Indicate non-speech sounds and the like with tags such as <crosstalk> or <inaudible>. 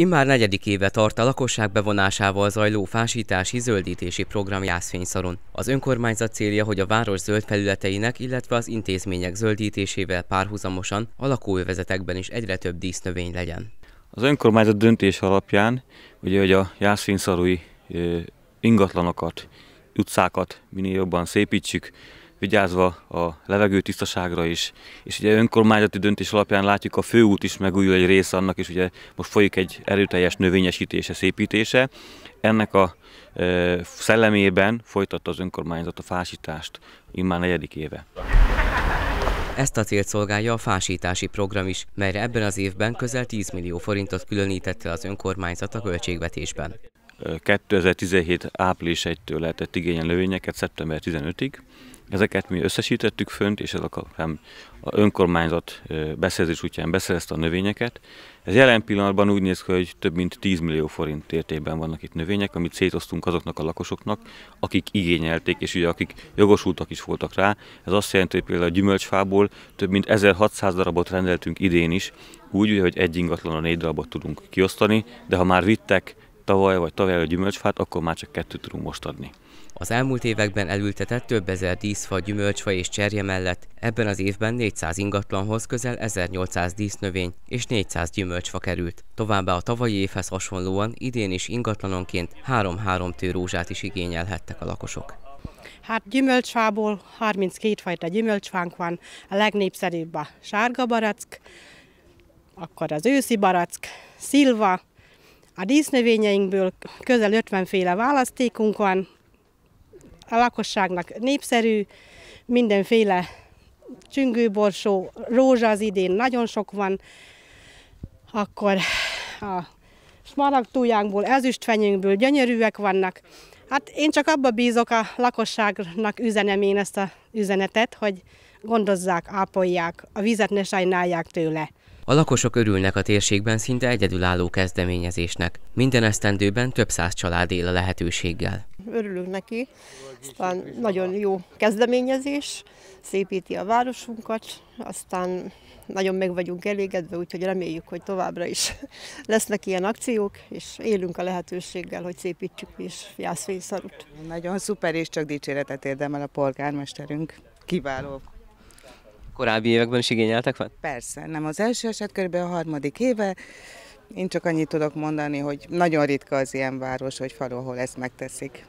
Immár negyedik éve tart a lakosság bevonásával zajló fásítási zöldítési program Jászfényszaron. Az önkormányzat célja, hogy a város zöld felületeinek, illetve az intézmények zöldítésével párhuzamosan a lakóövezetekben is egyre több dísznövény legyen. Az önkormányzat döntés alapján, ugye, hogy a Jászfényszarui ingatlanokat, utcákat minél jobban szépítsük, vigyázva a levegő tisztaságra is. És ugye önkormányzati döntés alapján látjuk a főút is megújul egy része annak, és ugye most folyik egy erőteljes növényesítése, szépítése. Ennek a e, szellemében folytatta az önkormányzat a fásítást immár negyedik éve. Ezt a célt szolgálja a fásítási program is, melyre ebben az évben közel 10 millió forintot különítette az önkormányzat a költségvetésben. 2017 április 1-től lehetett igényen növényeket szeptember 15-ig. Ezeket mi összesítettük fönt, és ez a önkormányzat beszerzés útján beszerezte a növényeket. Ez jelen pillanatban úgy néz ki, hogy több mint 10 millió forint értékben vannak itt növények, amit szétoztunk azoknak a lakosoknak, akik igényelték, és ugye akik jogosultak is voltak rá. Ez azt jelenti, hogy például a gyümölcsfából több mint 1600 darabot rendeltünk idén is, úgy, hogy egy ingatlan a négy darabot tudunk kiosztani, de ha már vittek tavaly vagy tavaly a gyümölcsfát, akkor már csak kettőt tudunk most adni. Az elmúlt években elültetett több ezer díszfa, gyümölcsfa és cserje mellett ebben az évben 400 ingatlanhoz közel 1800 dísznövény és 400 gyümölcsfa került. Továbbá a tavalyi évhez hasonlóan idén is ingatlanonként 3-3 tő rózsát is igényelhettek a lakosok. Hát gyümölcsfából 32 fajta gyümölcsfánk van, a legnépszerűbb a sárga barack, akkor az őszi barack, szilva, a dísznövényeinkből közel 50 féle választékunk van, a lakosságnak népszerű, mindenféle csüngőborsó, rózsa az idén nagyon sok van, akkor a smaragdújánkból, ezüstfenyőnkből gyönyörűek vannak. Hát én csak abba bízok a lakosságnak üzenem én ezt a üzenetet, hogy gondozzák, ápolják, a vizet ne sajnálják tőle. A lakosok örülnek a térségben szinte egyedülálló kezdeményezésnek. Minden esztendőben több száz család él a lehetőséggel. Örülünk neki, aztán nagyon jó kezdeményezés, szépíti a városunkat, aztán nagyon meg vagyunk elégedve, úgyhogy reméljük, hogy továbbra is <laughs> lesznek ilyen akciók, és élünk a lehetőséggel, hogy szépítsük is Jászfényszarut. Nagyon szuper, és csak dicséretet érdemel a polgármesterünk. Kiváló Korábbi években is igényeltek fel? Persze, nem az első eset, kb. a harmadik éve. Én csak annyit tudok mondani, hogy nagyon ritka az ilyen város, hogy falu, ahol ezt megteszik.